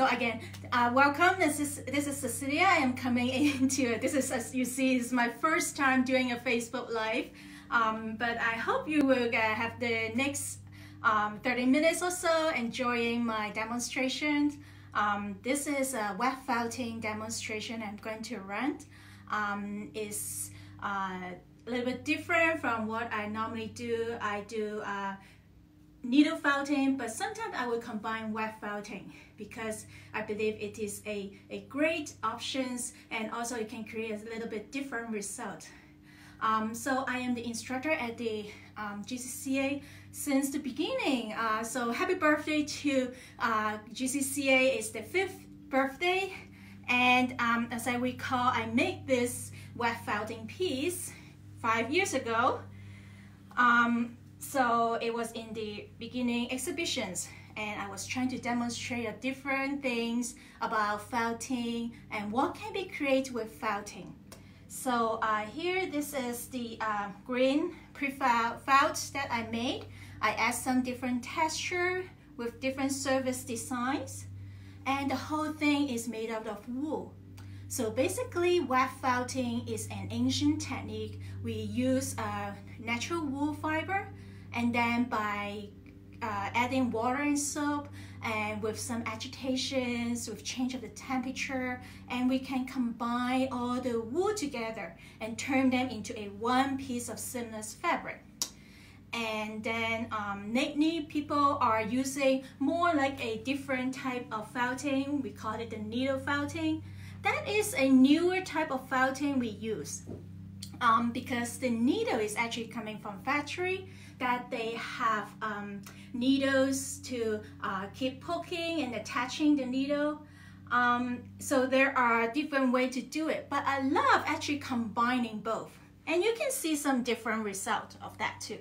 So again, uh, welcome. This is this is Cecilia. I am coming into this is as you see, is my first time doing a Facebook Live. Um, but I hope you will uh, have the next um, 30 minutes or so enjoying my demonstrations. Um, this is a wet felting demonstration I'm going to run. Um, it's uh, a little bit different from what I normally do. I do uh, needle felting, but sometimes I will combine wet felting because I believe it is a, a great options and also it can create a little bit different result. Um, so I am the instructor at the um, GCCA since the beginning. Uh, so happy birthday to uh, GCCA, it's the fifth birthday. And um, as I recall, I made this wet felting piece five years ago. Um, so it was in the beginning exhibitions and I was trying to demonstrate different things about felting and what can be created with felting. So uh, here, this is the uh, green pre-felt that I made. I add some different texture with different surface designs. And the whole thing is made out of wool. So basically, wet felting is an ancient technique. We use uh, natural wool fiber and then by uh, adding water and soap and with some agitations, with change of the temperature, and we can combine all the wool together and turn them into a one piece of seamless fabric. And then um, lately people are using more like a different type of felting. We call it the needle felting. That is a newer type of felting we use um, because the needle is actually coming from factory that they have um, needles to uh, keep poking and attaching the needle. Um, so there are different ways to do it, but I love actually combining both. And you can see some different results of that too.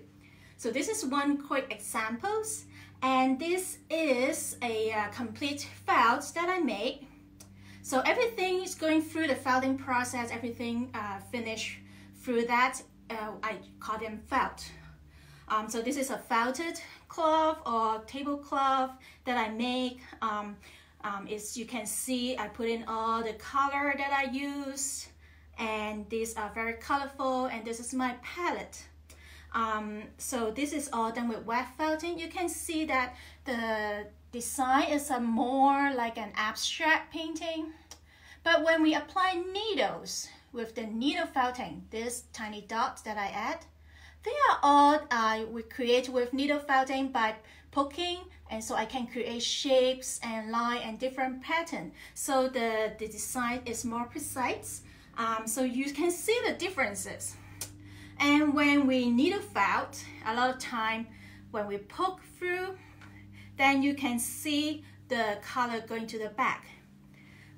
So this is one quick examples. And this is a uh, complete felt that I made. So everything is going through the felting process, everything uh, finished through that. Uh, I call them felt. Um, so this is a felted cloth or tablecloth that I make. Um, um, is you can see I put in all the color that I use and these are very colorful and this is my palette. Um, so this is all done with wet felting. You can see that the design is a more like an abstract painting. But when we apply needles with the needle felting, these tiny dots that I add, they are all uh, we create with needle felting by poking and so I can create shapes and line and different pattern. So the, the design is more precise. Um, so you can see the differences. And when we needle felt, a lot of time when we poke through, then you can see the color going to the back.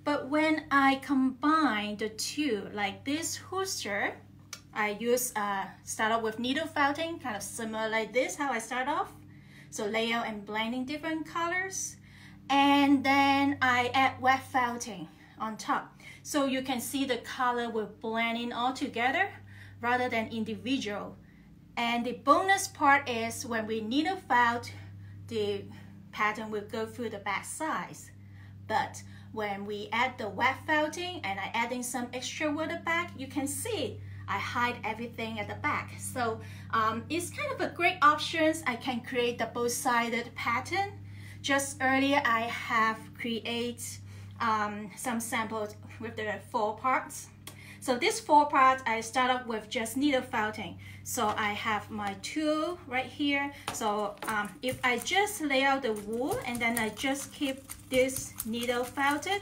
But when I combine the two, like this Huster, I use uh, start off with needle felting, kind of similar like this, how I start off. So layout and blending different colors. And then I add wet felting on top. So you can see the color will blend in all together rather than individual. And the bonus part is when we needle felt, the pattern will go through the back sides. But when we add the wet felting and I adding some extra water back, you can see I hide everything at the back. So um, it's kind of a great option. I can create double-sided pattern. Just earlier, I have create um, some samples with the four parts. So this four parts, I start up with just needle felting. So I have my tool right here. So um, if I just lay out the wool and then I just keep this needle felted,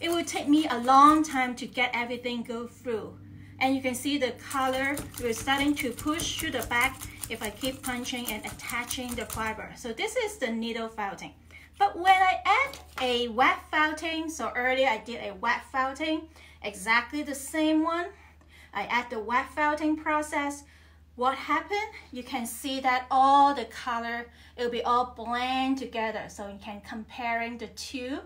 it will take me a long time to get everything go through and you can see the color is starting to push to the back if I keep punching and attaching the fiber. So this is the needle felting. But when I add a wet felting, so earlier I did a wet felting, exactly the same one. I add the wet felting process. What happened? You can see that all the color, it'll be all blend together. So you can comparing the two.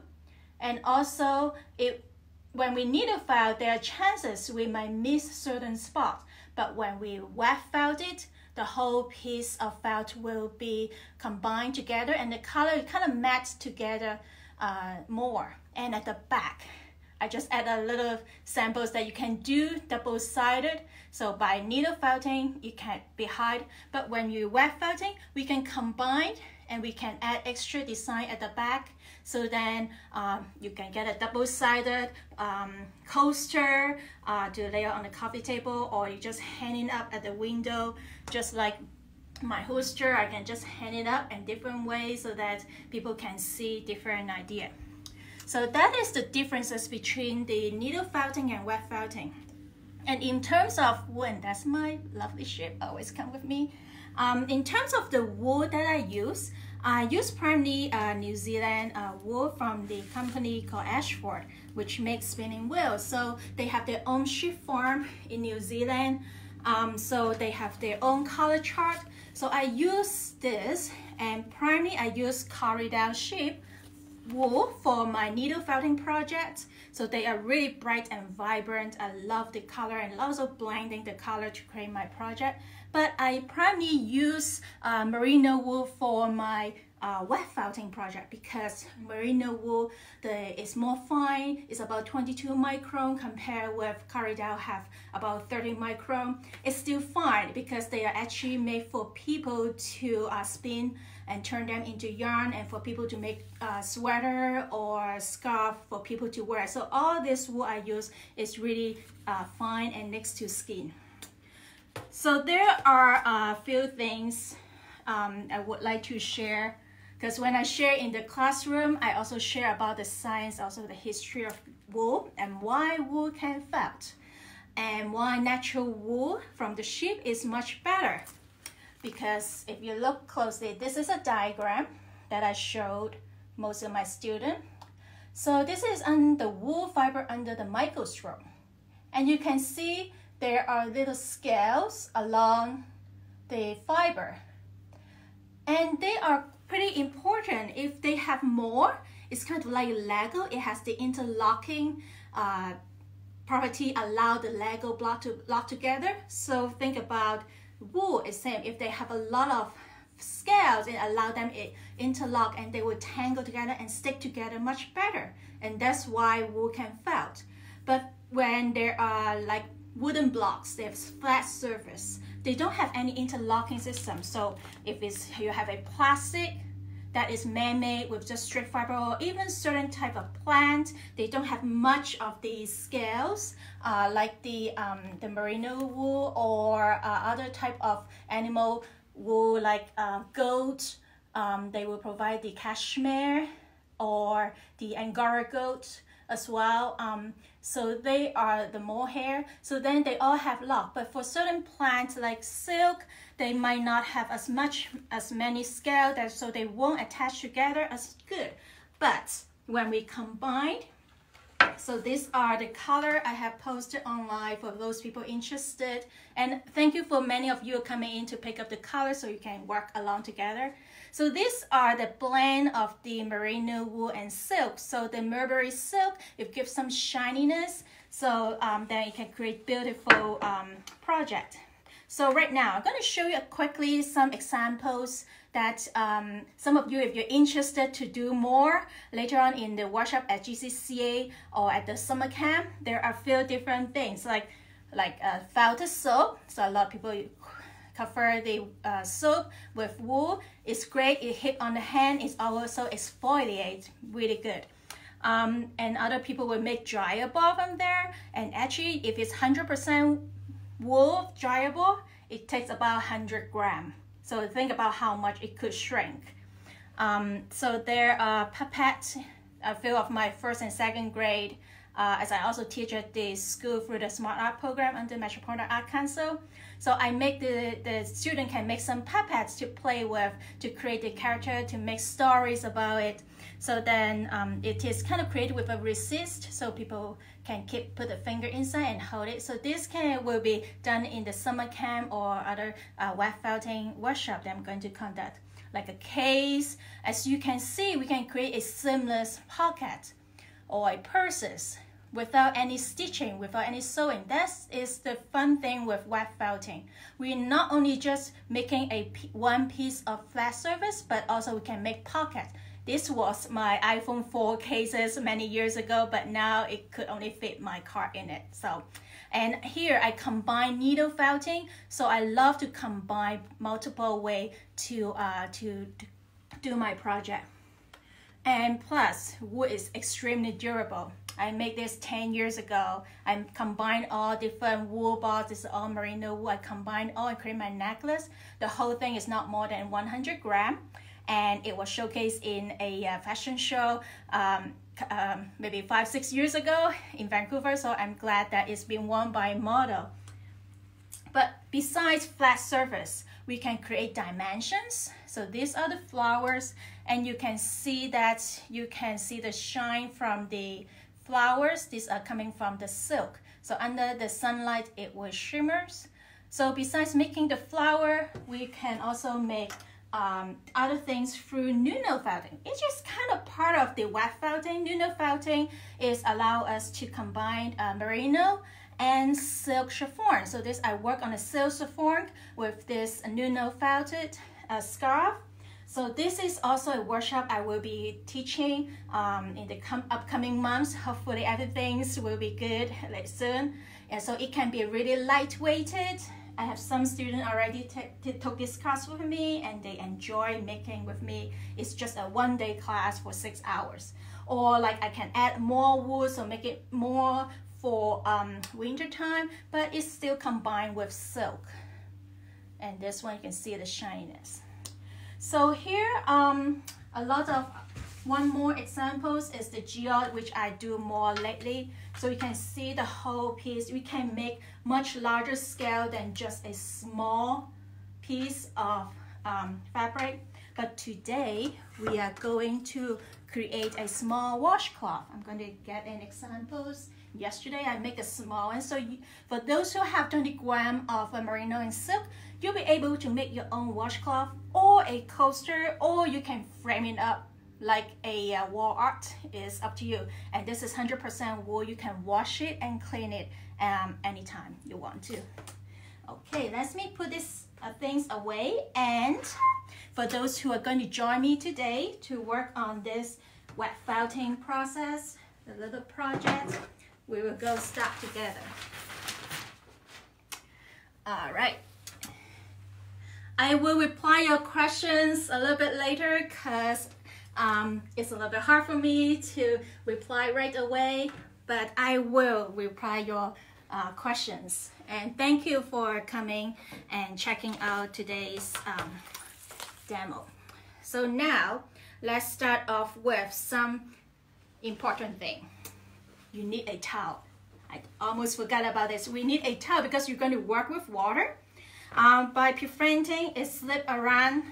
And also it when we needle felt, there are chances we might miss certain spots, but when we wet felt it, the whole piece of felt will be combined together and the color kind of match together uh, more. And at the back, I just add a little samples that you can do double-sided. So by needle felting, you can be hide. But when you wet felting, we can combine and we can add extra design at the back. So then um, you can get a double-sided um, coaster uh, to lay out on the coffee table or you just hang it up at the window, just like my holster, I can just hang it up in different ways so that people can see different idea. So that is the differences between the needle felting and wet felting. And in terms of wool, that's my lovely shape, always come with me. Um, in terms of the wool that I use, I use primarily uh, New Zealand uh, wool from the company called Ashford, which makes spinning wheels. So they have their own sheep farm in New Zealand. Um, so they have their own color chart. So I use this and primarily I use Corriedale sheep wool for my needle felting project. So they are really bright and vibrant. I love the color and also blending the color to create my project. But I primarily use uh, merino wool for my uh, wet felting project because merino wool the is more fine it's about 22 micron compared with Corriedale have about 30 micron. It's still fine because they are actually made for people to uh, spin and turn them into yarn and for people to make uh, sweater or scarf for people to wear. So all this wool I use is really uh, fine and next to skin so there are a few things um, I would like to share because when I share in the classroom, I also share about the science, also the history of wool and why wool can felt and why natural wool from the sheep is much better. Because if you look closely, this is a diagram that I showed most of my students. So this is on the wool fiber under the microscope. And you can see there are little scales along the fiber. And they are pretty important. If they have more, it's kind of like Lego. It has the interlocking uh, property allow the Lego block to lock together. So think about wool is same. If they have a lot of scales, it allow them to interlock and they will tangle together and stick together much better. And that's why wool can felt. But when there are like wooden blocks, they have flat surface they don't have any interlocking system. So if it's you have a plastic that is man-made with just straight fiber or even certain type of plant, they don't have much of these scales uh, like the, um, the merino wool or uh, other type of animal wool like uh, goat. Um, they will provide the cashmere or the Angora goat as well. Um, so they are the mohair. So then they all have lock. But for certain plants like silk, they might not have as much as many scale that so they won't attach together as good. But when we combine, so these are the color I have posted online for those people interested. And thank you for many of you coming in to pick up the color so you can work along together. So these are the blend of the merino wool and silk. So the mulberry silk, it gives some shininess. So um, then you can create beautiful um, project. So right now, I'm going to show you quickly some examples that um, some of you, if you're interested to do more later on in the workshop at GCCA or at the summer camp, there are a few different things like like uh, felted soap. So a lot of people cover the uh, soap with wool. It's great. It hit on the hand. It's also exfoliates really good. Um, and other people will make dryer ball from there. And actually, if it's 100% wool dryer ball, it takes about 100 gram. So think about how much it could shrink. Um, so there are puppets, a few of my first and second grade, uh, as I also teach at the school through the Smart Art program under Metropolitan Art Council. So I make the, the student can make some puppets to play with, to create the character, to make stories about it. So then um, it is kind of created with a resist, so people can keep put the finger inside and hold it. So this can will be done in the summer camp or other uh, wet felting workshop that I'm going to conduct. Like a case, as you can see, we can create a seamless pocket or a purses without any stitching, without any sewing. That is the fun thing with wet felting. We're not only just making a one piece of flat surface, but also we can make pockets This was my iPhone 4 cases many years ago, but now it could only fit my card in it. So, and here I combine needle felting. So I love to combine multiple way to, uh, to, to do my project. And plus, wood is extremely durable. I made this 10 years ago. I combined all different wool balls. This is all merino wool. I combined all and created my necklace. The whole thing is not more than 100 gram. And it was showcased in a uh, fashion show um, um, maybe five, six years ago in Vancouver. So I'm glad that it's been worn by a model. But besides flat surface, we can create dimensions. So these are the flowers and you can see that you can see the shine from the flowers. These are coming from the silk. So under the sunlight, it will shimmers. So besides making the flower, we can also make um, other things through Nuno felting. It's just kind of part of the wet felting. Nuno felting is allow us to combine uh, merino and silk chiffon. So this, I work on a silk chiffon with this Nuno felted uh, scarf. So this is also a workshop I will be teaching um, in the upcoming months. Hopefully everything will be good like soon. And so it can be really lightweighted. I have some students already took this class with me and they enjoy making with me. It's just a one day class for six hours. Or like I can add more wood so make it more for um, winter time, but it's still combined with silk. And this one you can see the shininess. So here, um, a lot of, one more examples is the geode, which I do more lately. So you can see the whole piece. We can make much larger scale than just a small piece of um, fabric. But today, we are going to create a small washcloth. I'm going to get an examples. Yesterday, I make a small one. So you, for those who have 20 gram of merino and silk, you'll be able to make your own washcloth or a coaster or you can frame it up like a uh, wall art. Is up to you. And this is 100% wool. You can wash it and clean it um, anytime you want to. Okay let me put these uh, things away. And for those who are going to join me today to work on this wet felting process the little project we will go start together. All right I will reply your questions a little bit later because um, it's a little bit hard for me to reply right away, but I will reply your uh, questions. And thank you for coming and checking out today's um, demo. So now, let's start off with some important thing. You need a towel. I almost forgot about this. We need a towel because you're going to work with water um, by preventing it slip around,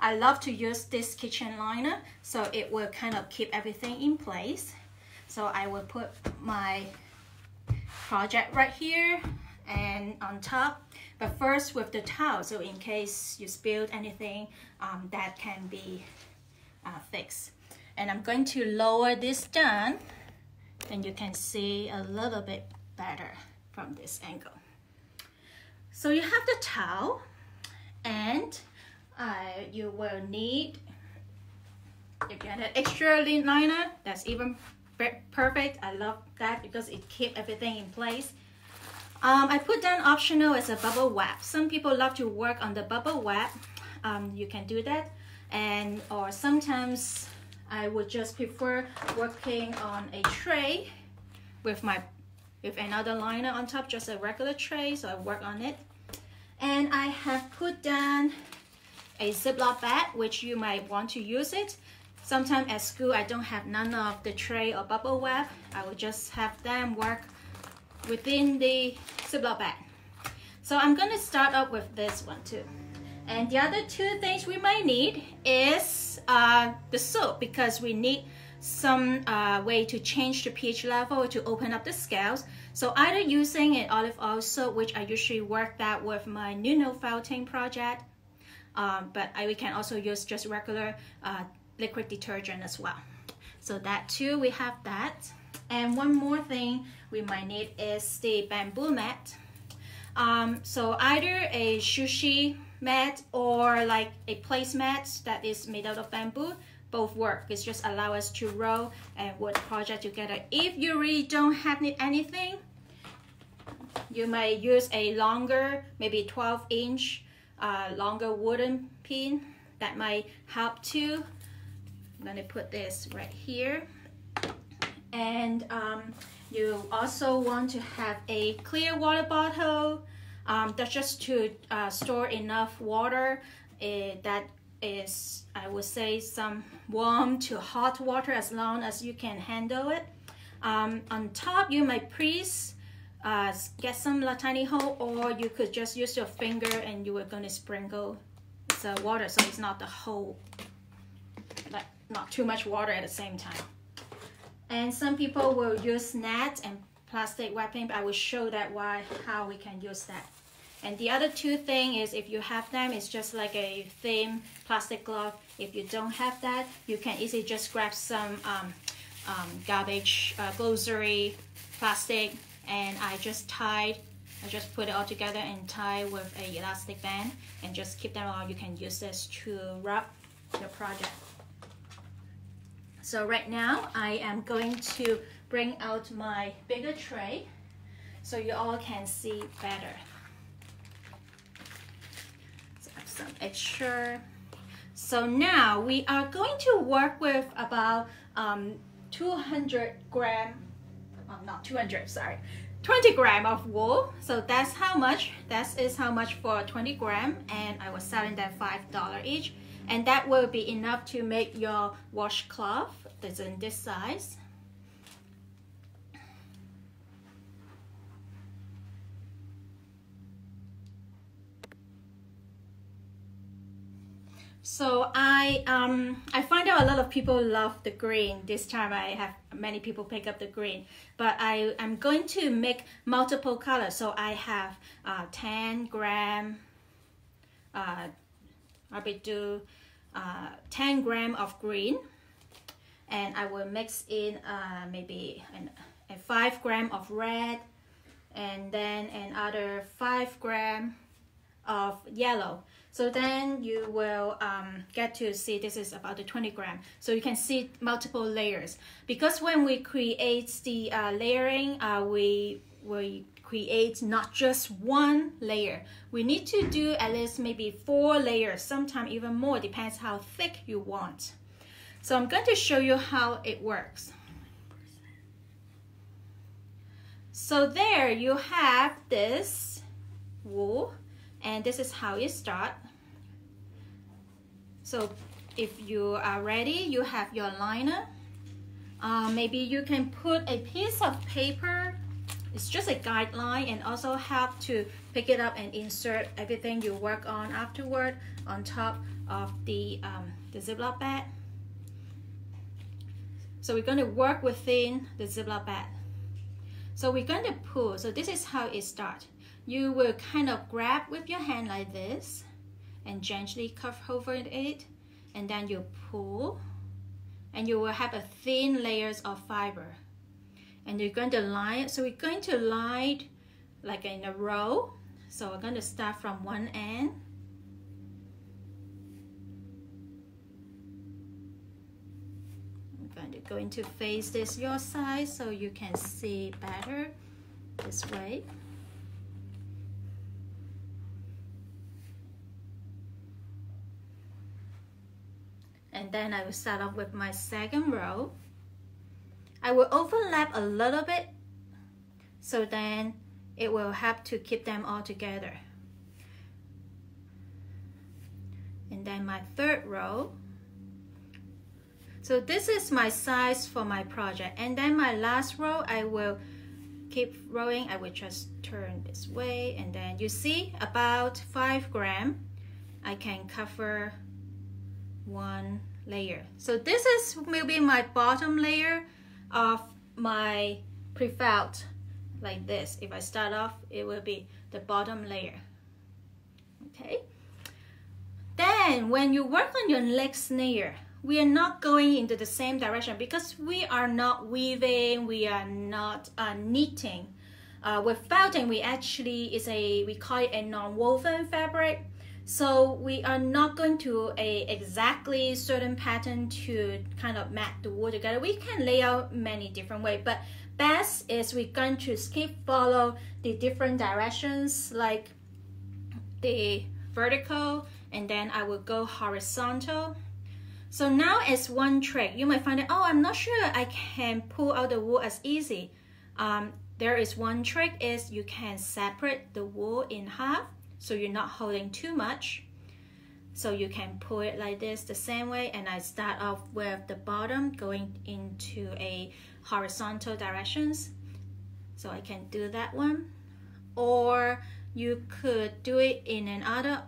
I love to use this kitchen liner so it will kind of keep everything in place. So I will put my project right here and on top. But first with the towel, so in case you spilled anything, um, that can be uh, fixed. And I'm going to lower this down and you can see a little bit better from this angle. So you have the towel and uh, you will need, you get an extra liner, that's even perfect. I love that because it keeps everything in place. Um, I put down optional as a bubble wrap. Some people love to work on the bubble wrap. Um, you can do that. And or sometimes I would just prefer working on a tray with my with another liner on top, just a regular tray. So I work on it. And I have put down a Ziploc bag, which you might want to use it. Sometimes at school, I don't have none of the tray or bubble wrap. I will just have them work within the Ziploc bag. So I'm gonna start up with this one too. And the other two things we might need is uh, the soap because we need some uh, way to change the pH level to open up the scales. So either using an olive oil soap, which I usually work that with my Nuno felting project, um, but I, we can also use just regular uh, liquid detergent as well. So that too, we have that. And one more thing we might need is the bamboo mat. Um, so either a sushi mat or like a placemat that is made out of bamboo both work. It's just allow us to roll and work project together. If you really don't have anything, you may use a longer, maybe 12 inch, uh, longer wooden pin that might help too. I'm gonna put this right here. And um, you also want to have a clear water bottle um, that's just to uh, store enough water uh, that is, I would say, some warm to hot water as long as you can handle it. Um, on top, you might please uh, get some tiny hole or you could just use your finger and you are going to sprinkle the water so it's not the whole, like not too much water at the same time. And some people will use net and plastic wrapping. But I will show that why how we can use that. And the other two thing is if you have them, it's just like a thin plastic glove. If you don't have that, you can easily just grab some um, um, garbage, uh, glossary, plastic, and I just tied, I just put it all together and tie with a elastic band and just keep them on. You can use this to wrap your project. So right now I am going to bring out my bigger tray so you all can see better. So I have some extra. So now we are going to work with about um, 200 gram, oh, not 200, sorry, 20 gram of wool. So that's how much, that is how much for 20 gram and I was selling that $5 each. And that will be enough to make your washcloth that's in this size. So I um I find out a lot of people love the green. This time I have many people pick up the green, but I am going to make multiple colors. So I have uh, 10 gram. Uh, I will do uh, 10 gram of green, and I will mix in uh, maybe an, a 5 gram of red and then another 5 gram of yellow. So then you will um, get to see this is about the 20 gram. So you can see multiple layers. Because when we create the uh, layering, uh, we, we create not just one layer. We need to do at least maybe four layers, sometimes even more, depends how thick you want. So I'm going to show you how it works. So there you have this wool and this is how you start. So if you are ready, you have your liner. Uh, maybe you can put a piece of paper it's just a guideline and also help to pick it up and insert everything you work on afterward on top of the, um, the Ziploc bag. So we're going to work within the Ziploc bag. So we're going to pull. So this is how it starts. You will kind of grab with your hand like this and gently cover over it. And then you pull and you will have a thin layers of fiber. And you're going to line it. So we're going to line like in a row. So we're going to start from one end I'm going to going to face this your side so you can see better this way. And then I will start off with my second row. I will overlap a little bit so then it will help to keep them all together. And then my third row, so this is my size for my project. And then my last row, I will keep rowing. I will just turn this way. And then you see about five gram, I can cover one layer. So this is maybe my bottom layer of my pre-felt like this. If I start off, it will be the bottom layer. Okay. Then when you work on your next layer, we are not going into the same direction because we are not weaving, we are not uh, knitting. Uh, with felting, we actually is a we call it a non-woven fabric. So we are not going to a exactly certain pattern to kind of mat the wool together. We can lay out many different ways, but best is we're going to skip follow the different directions like the vertical and then I will go horizontal. So now it's one trick. You might find that, oh, I'm not sure I can pull out the wool as easy. Um, there is one trick is you can separate the wool in half so you're not holding too much. So you can pull it like this the same way and I start off with the bottom going into a horizontal directions. So I can do that one. Or you could do it in another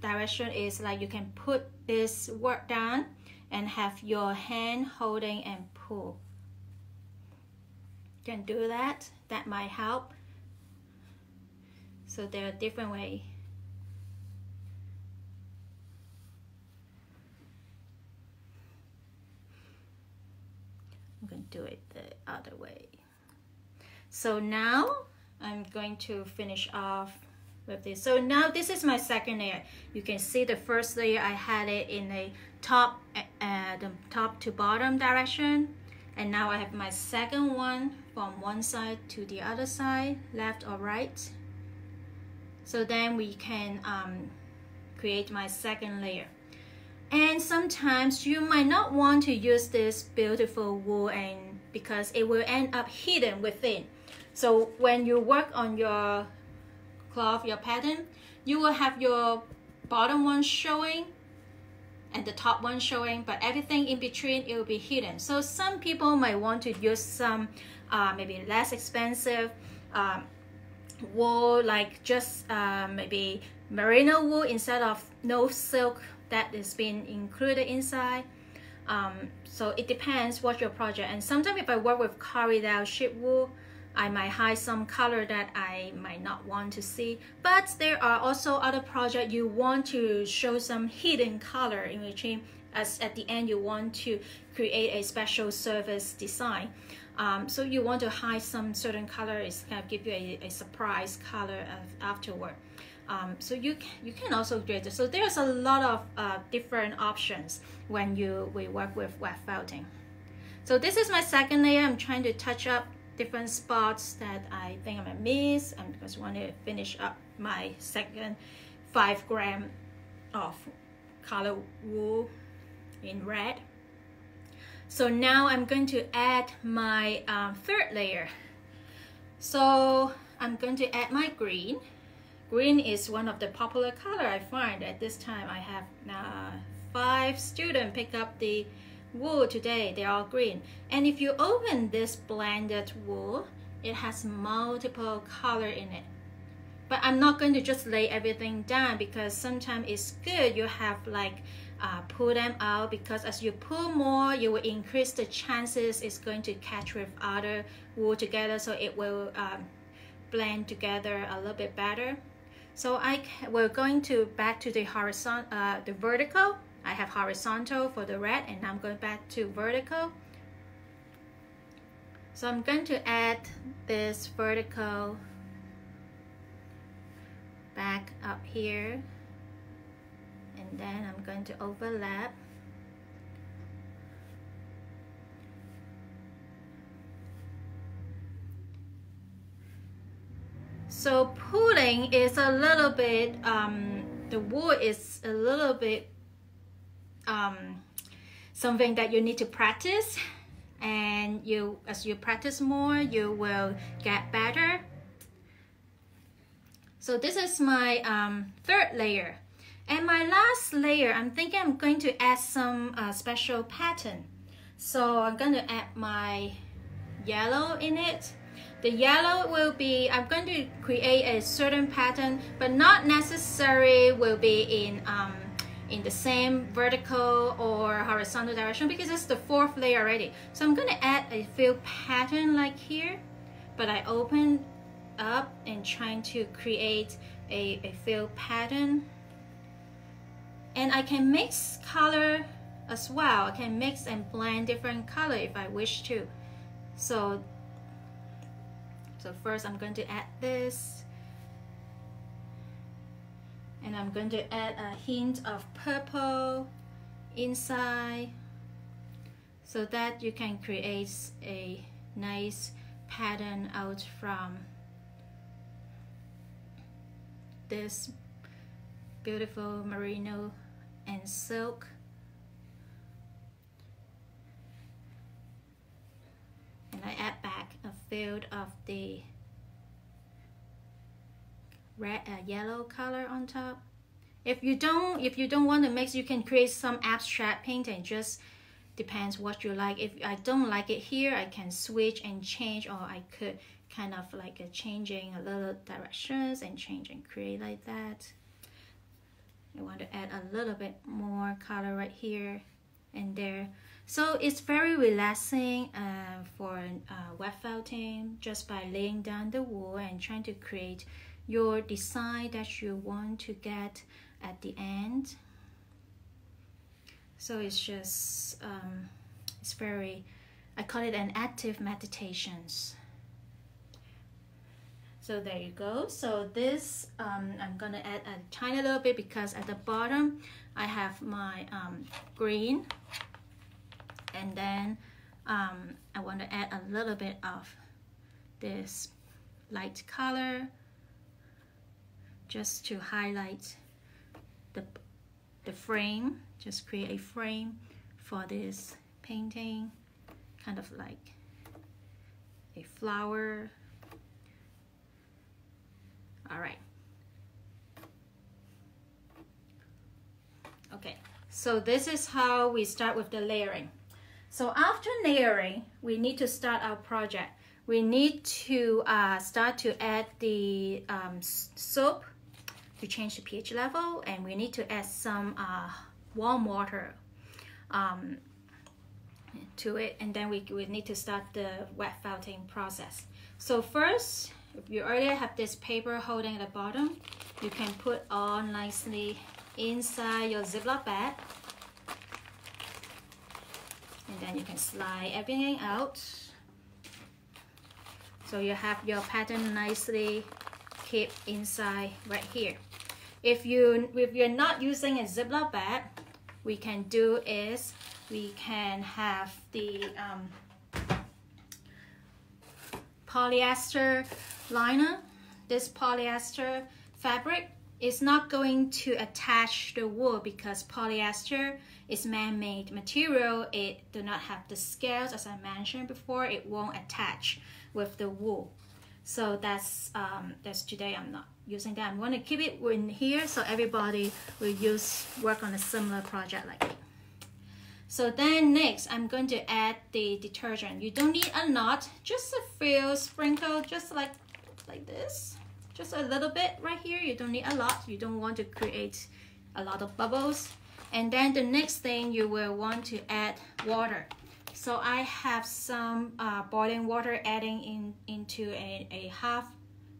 direction is like you can put this work down and have your hand holding and pull. You can do that. That might help. So there are different ways. Going to do it the other way. So now I'm going to finish off with this. So now this is my second layer. You can see the first layer I had it in a top, uh, the top to bottom direction. And now I have my second one from one side to the other side, left or right. So then we can um, create my second layer. And sometimes you might not want to use this beautiful wool and because it will end up hidden within. So when you work on your cloth, your pattern, you will have your bottom one showing and the top one showing, but everything in between, it will be hidden. So some people might want to use some uh, maybe less expensive um, wool, like just uh, maybe merino wool instead of no silk that is being included inside. Um, so it depends what your project. And sometimes if I work with Corriedale sheep wool, I might hide some color that I might not want to see. But there are also other projects you want to show some hidden color in between as at the end you want to create a special service design. Um, so you want to hide some certain color, it's going to give you a, a surprise color afterward. Um, so you can, you can also create it. So there's a lot of uh, different options when you we work with wet felting. So this is my second layer. I'm trying to touch up different spots that I think I might miss and because I want to finish up my second five gram of color wool in red. So now I'm going to add my um, third layer. So I'm going to add my green Green is one of the popular color I find at this time. I have uh, five students pick up the wool today. They are green. And if you open this blended wool, it has multiple color in it. But I'm not going to just lay everything down because sometimes it's good you have like uh, pull them out because as you pull more, you will increase the chances it's going to catch with other wool together so it will um, blend together a little bit better. So I we're going to back to the horizontal, uh, the vertical. I have horizontal for the red, and I'm going back to vertical. So I'm going to add this vertical back up here, and then I'm going to overlap. So pulling is a little bit, um, the wool is a little bit um, something that you need to practice. And you as you practice more you will get better. So this is my um, third layer. And my last layer I'm thinking I'm going to add some uh, special pattern. So I'm going to add my yellow in it the yellow will be, I'm going to create a certain pattern, but not necessarily will be in, um, in the same vertical or horizontal direction because it's the fourth layer already. So I'm going to add a few pattern like here, but I open up and trying to create a, a fill pattern. And I can mix color as well. I can mix and blend different color if I wish to. So so first I'm going to add this. and I'm going to add a hint of purple inside so that you can create a nice pattern out from this beautiful merino and silk and I add back a field of the red uh, yellow color on top. If you don't if you don't want to mix you can create some abstract painting. Just depends what you like. If I don't like it here I can switch and change or I could kind of like a changing a little directions and change and create like that. I want to add a little bit more color right here and there so it's very relaxing uh, for uh, wet felting just by laying down the wool and trying to create your design that you want to get at the end. So it's just um, it's very I call it an active meditations. So there you go. So this um, I'm gonna add a tiny little bit because at the bottom I have my um, green. And then um, I want to add a little bit of this light color just to highlight the, the frame. Just create a frame for this painting. Kind of like a flower. All right. Okay, so this is how we start with the layering. So after layering, we need to start our project. We need to uh, start to add the um, soap to change the pH level and we need to add some uh, warm water um, to it and then we, we need to start the wet felting process. So first, if you already have this paper holding at the bottom, you can put all nicely inside your Ziploc bag. And then you can slide everything out. So you have your pattern nicely kept inside right here. If you if you're not using a Ziploc bag, we can do is we can have the um, polyester liner, this polyester fabric is not going to attach the wool because polyester is man-made material. It do not have the scales as I mentioned before. It won't attach with the wool. So that's um, that's today I'm not using that. I'm going to keep it in here so everybody will use work on a similar project like it. So then next, I'm going to add the detergent. You don't need a lot, just a few sprinkle, just like, like this. Just a little bit right here. You don't need a lot. You don't want to create a lot of bubbles. And then the next thing you will want to add water. So I have some uh, boiling water adding in into a, a half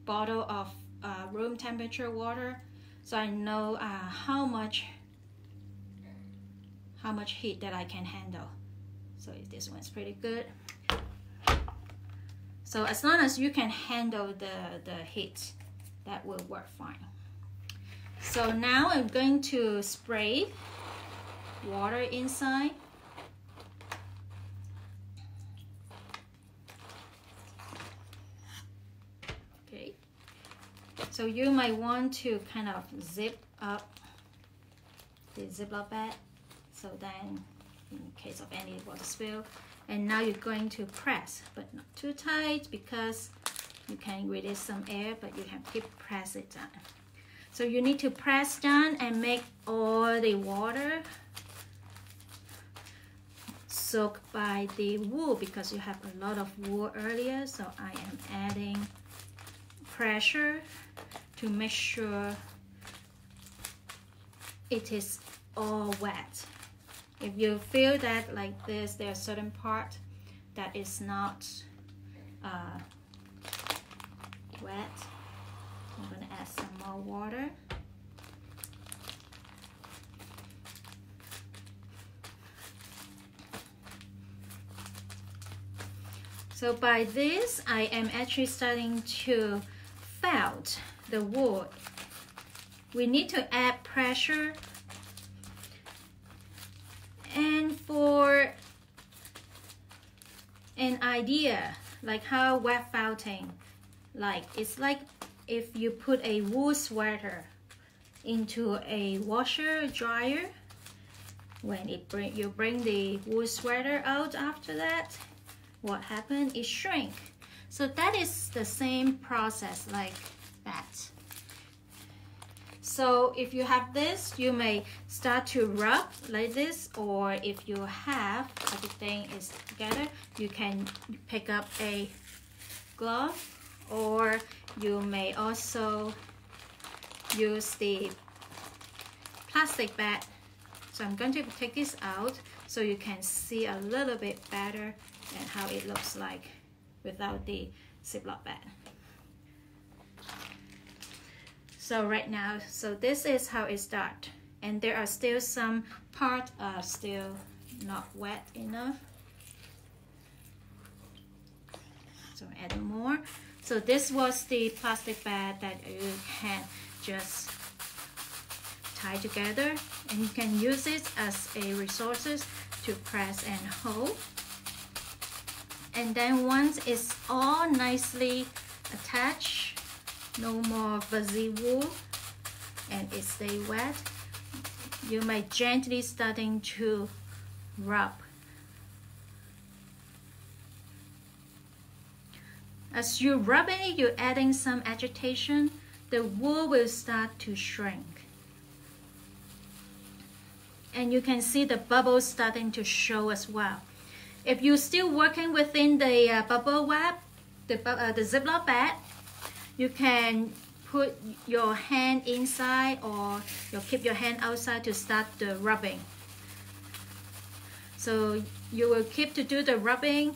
bottle of uh, room temperature water. So I know uh, how much how much heat that I can handle. So this one's pretty good. So as long as you can handle the, the heat, that will work fine. So now I'm going to spray water inside. Okay. So you might want to kind of zip up the Ziploc bag so then in case of any water spill and now you're going to press but not too tight because you can release some air but you can keep press it down. So you need to press down and make all the water soak by the wool because you have a lot of wool earlier. So I am adding pressure to make sure it is all wet. If you feel that like this, there's certain part that is not uh, wet, I'm gonna add some more water. So by this, I am actually starting to felt the wool we need to add pressure. And for an idea like how wet felting like it's like if you put a wool sweater into a washer dryer. When it bring you bring the wool sweater out after that what happened it shrink. So that is the same process like that. So if you have this you may start to rub like this or if you have everything is together you can pick up a glove or you may also use the plastic bag so I'm going to take this out so you can see a little bit better and how it looks like without the Ziploc bag. So right now, so this is how it starts. And there are still some parts are still not wet enough. So add more. So this was the plastic bag that you can just tie together and you can use it as a resources to press and hold. And then once it's all nicely attached no more fuzzy wool and it stay wet you might gently starting to rub as you rub it you're adding some agitation the wool will start to shrink and you can see the bubbles starting to show as well. If you're still working within the uh, bubble wrap, the, uh, the Ziploc bag, you can put your hand inside or you keep your hand outside to start the rubbing. So you will keep to do the rubbing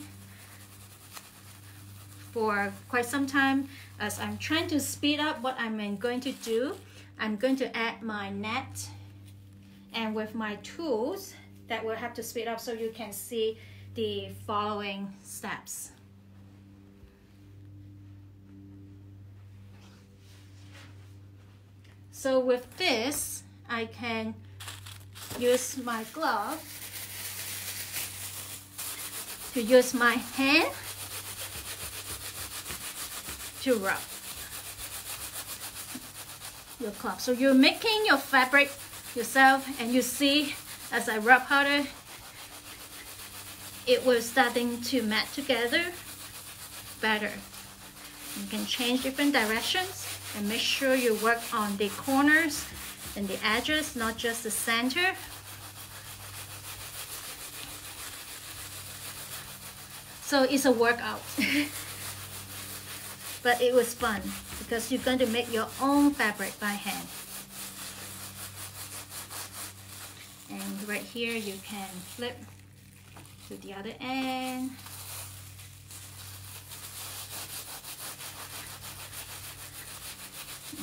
for quite some time as I'm trying to speed up what I'm going to do. I'm going to add my net and with my tools that will have to speed up so you can see the following steps. So with this, I can use my glove to use my hand to rub your cloth. So you're making your fabric yourself and you see as I rub harder it was starting to mat together better. You can change different directions and make sure you work on the corners and the edges not just the center. So it's a workout but it was fun because you're going to make your own fabric by hand. And right here you can flip to the other end.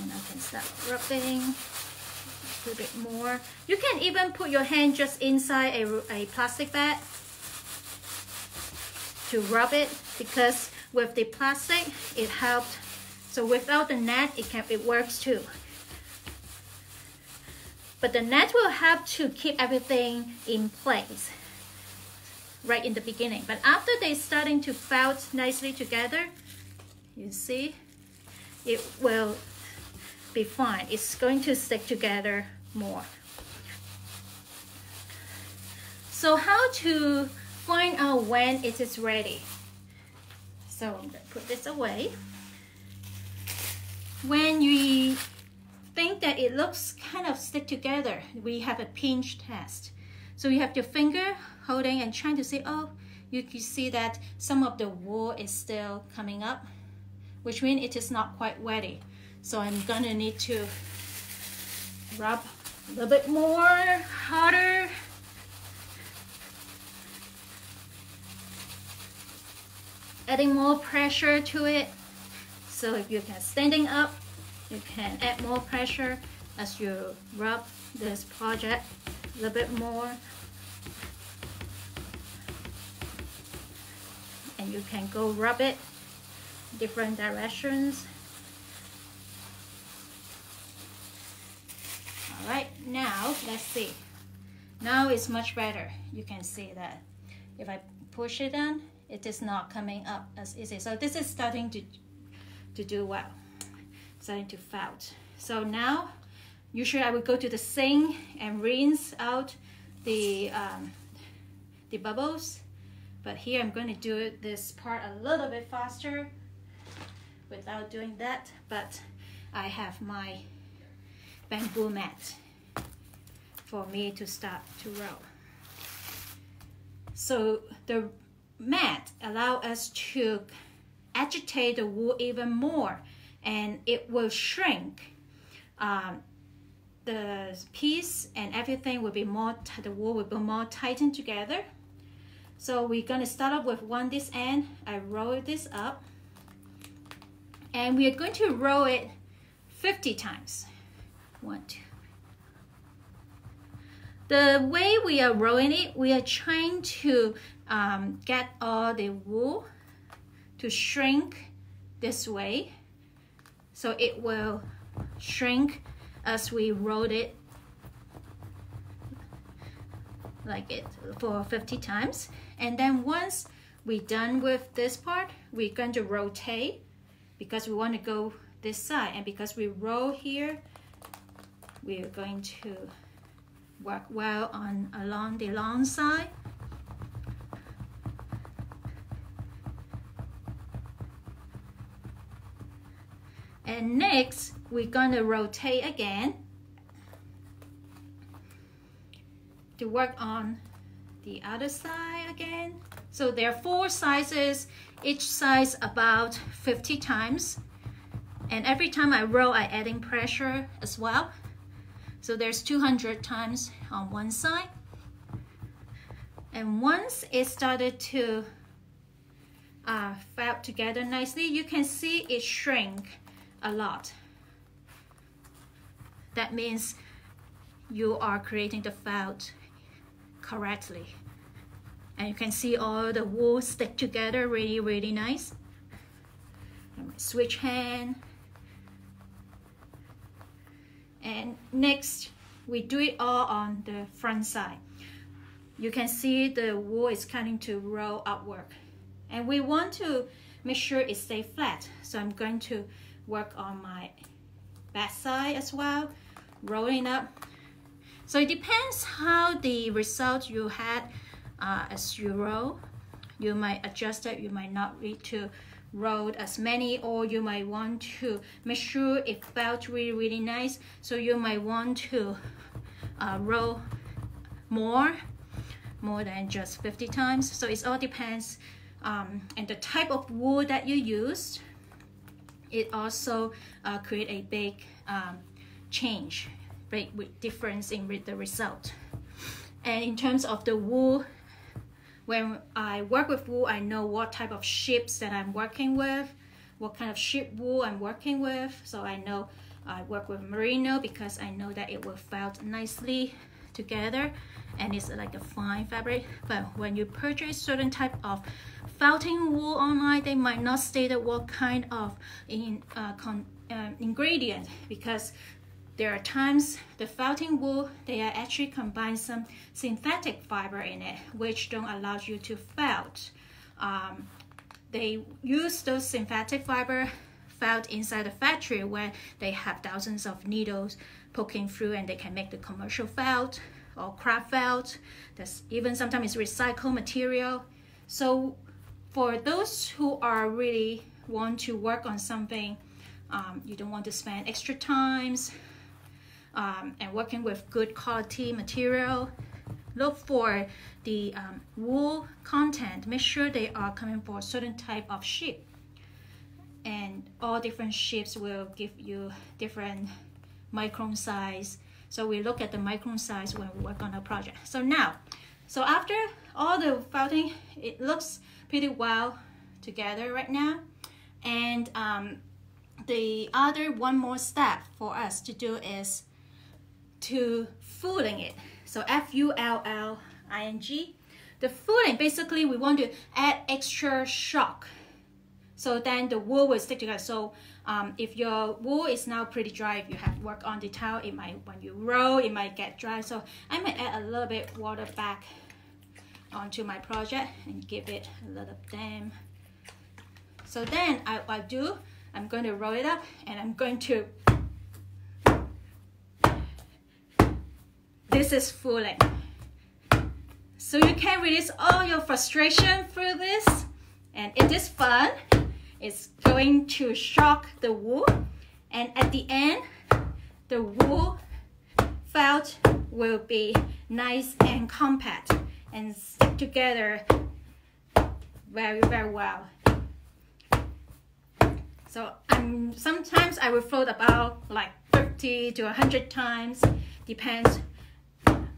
And I can start rubbing a little bit more. You can even put your hand just inside a, a plastic bag to rub it because with the plastic it helped so without the net it can it works too but the net will help to keep everything in place right in the beginning. But after they starting to felt nicely together, you see, it will be fine. It's going to stick together more. So how to find out when it is ready? So I'm gonna put this away. When you think that it looks kind of stick together, we have a pinch test. So you have your finger holding and trying to see, oh, you can see that some of the wool is still coming up, which means it is not quite wetty. So I'm gonna need to rub a little bit more harder. Adding more pressure to it. So if you can standing up, you can add more pressure as you rub this project a little bit more. And you can go rub it different directions. All right, now let's see. Now it's much better. You can see that if I push it down it is not coming up as easy. So this is starting to to do well starting to felt. So now usually I would go to the sink and rinse out the um, the bubbles. But here I'm going to do this part a little bit faster without doing that. But I have my bamboo mat for me to start to roll. So the mat allow us to agitate the wool even more and it will shrink. Um, the piece and everything will be more, the wool will be more tightened together. So we're gonna start off with one this end. I roll this up and we are going to roll it 50 times. One, two. The way we are rolling it, we are trying to um, get all the wool to shrink this way. So it will shrink as we roll it like it for 50 times. And then once we're done with this part, we're going to rotate because we want to go this side and because we roll here we're going to work well on along the long side and next we're going to rotate again to work on the other side again so there are four sizes each size about 50 times and every time I roll, I adding pressure as well. So there's 200 times on one side. And once it started to uh, felt together nicely, you can see it shrink a lot. That means you are creating the felt correctly. And you can see all the wool stick together really, really nice. Switch hand, and next we do it all on the front side you can see the wool is starting to roll upward and we want to make sure it stays flat so I'm going to work on my back side as well rolling up. So it depends how the result you had uh, as you roll. You might adjust it you might not need to roll as many or you might want to make sure it felt really really nice. So you might want to uh, roll more more than just 50 times. So it all depends um, and the type of wool that you use it also uh, create a big um, change big difference in the result and in terms of the wool when I work with wool, I know what type of ships that I'm working with, what kind of ship wool I'm working with. So I know I work with merino because I know that it will felt nicely together and it's like a fine fabric. But when you purchase certain type of felting wool online, they might not state what kind of in, uh, con, uh, ingredient because there are times the felting wool, they are actually combine some synthetic fiber in it, which don't allow you to felt. Um, they use those synthetic fiber felt inside the factory where they have thousands of needles poking through and they can make the commercial felt or craft felt. That's even sometimes it's recycled material. So for those who are really want to work on something, um, you don't want to spend extra times um, and working with good quality material. Look for the um, wool content. Make sure they are coming for a certain type of sheep. And all different ships will give you different micron size. So we look at the micron size when we work on a project. So now, so after all the felting, it looks pretty well together right now. And um, the other one more step for us to do is to fulling it. So F-U-L-L-I-N-G. The fulling, basically we want to add extra shock. So then the wool will stick together. So um, if your wool is now pretty dry, if you have work on the towel, it might, when you roll, it might get dry. So I might add a little bit water back onto my project and give it a little damp. So then I, I do, I'm going to roll it up and I'm going to, this is fulling. So you can release all your frustration through this and it is fun. It's going to shock the wool and at the end, the wool felt will be nice and compact and stick together very, very well. So I'm sometimes I will float about like 50 to 100 times, depends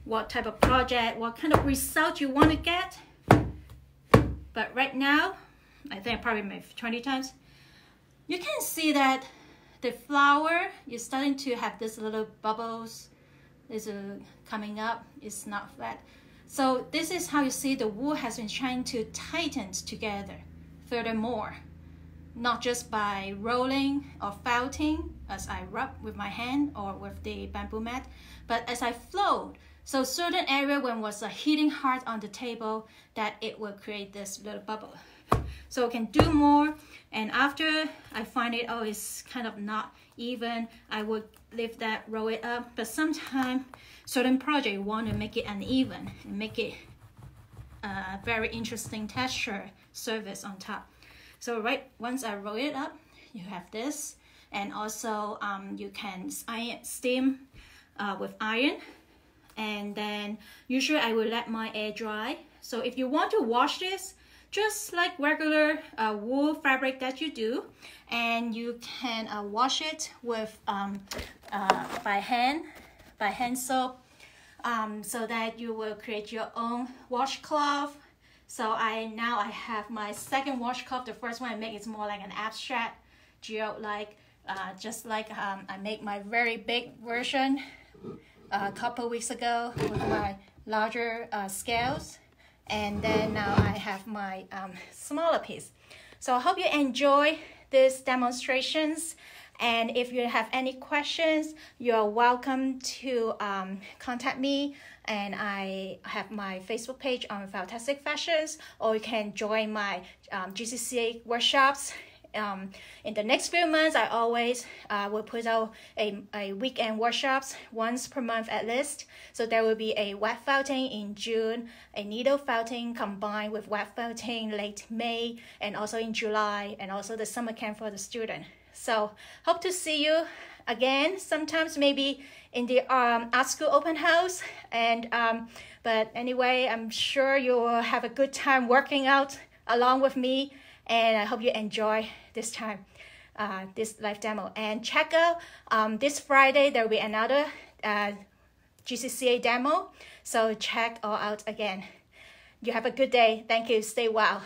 what type of project, what kind of result you want to get. But right now, I think I probably made 20 times. You can see that the flower is starting to have this little bubbles is uh, coming up. It's not flat. So this is how you see the wool has been trying to tighten together. Furthermore, not just by rolling or felting as I rub with my hand or with the bamboo mat, but as I float, so certain area when was a hitting hard on the table that it will create this little bubble. So I can do more and after I find it, oh, it's kind of not even, I would leave that, roll it up. But sometimes certain project want to make it uneven and make it a very interesting texture surface on top. So right, once I roll it up, you have this. And also um, you can iron, steam uh, with iron and then usually I will let my air dry. So if you want to wash this, just like regular uh, wool fabric that you do, and you can uh, wash it with um, uh, by hand, by hand soap, um, so that you will create your own washcloth. So I now I have my second washcloth. The first one I make is more like an abstract geode like, uh, just like um, I make my very big version a couple weeks ago with my larger uh, scales. And then now I have my um, smaller piece. So I hope you enjoy these demonstrations. And if you have any questions, you're welcome to um, contact me. And I have my Facebook page on Feltastic Fashions, or you can join my um, GCCA workshops um, in the next few months, I always uh, will put out a, a weekend workshops once per month at least. So there will be a wet felting in June, a needle felting combined with wet felting late May, and also in July, and also the summer camp for the student. So hope to see you again, sometimes maybe in the um, art school open house. And um, but anyway, I'm sure you will have a good time working out along with me and I hope you enjoy this time, uh, this live demo. And check out um, this Friday, there will be another uh, GCCA demo. So check all out again. You have a good day. Thank you. Stay well.